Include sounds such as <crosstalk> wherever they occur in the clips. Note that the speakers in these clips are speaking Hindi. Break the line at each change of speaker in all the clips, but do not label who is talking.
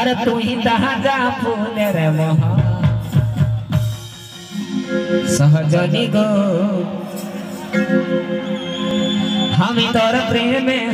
अरे तू ही ताज़ा फूल रे मोह। सहजनी गो हम तोर प्रेम में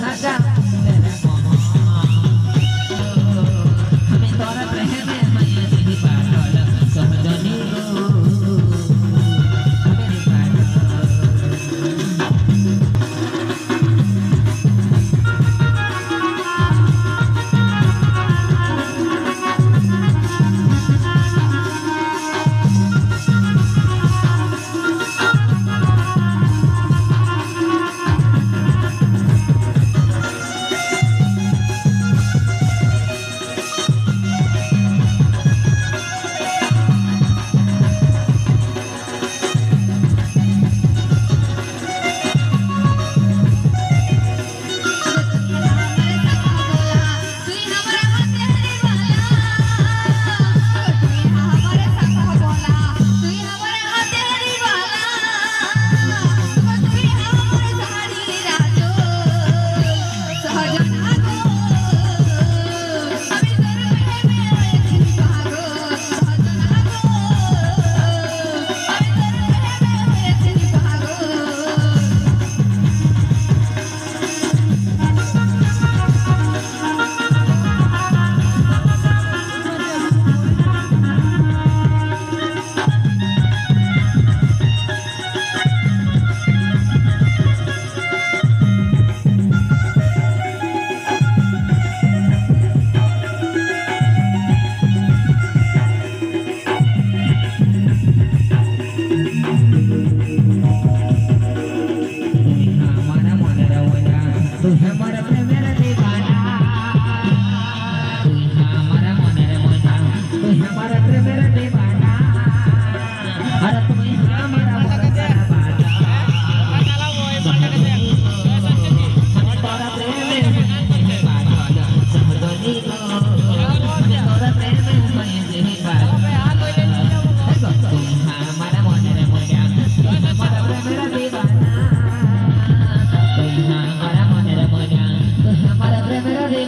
that <laughs> down.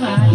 Bye.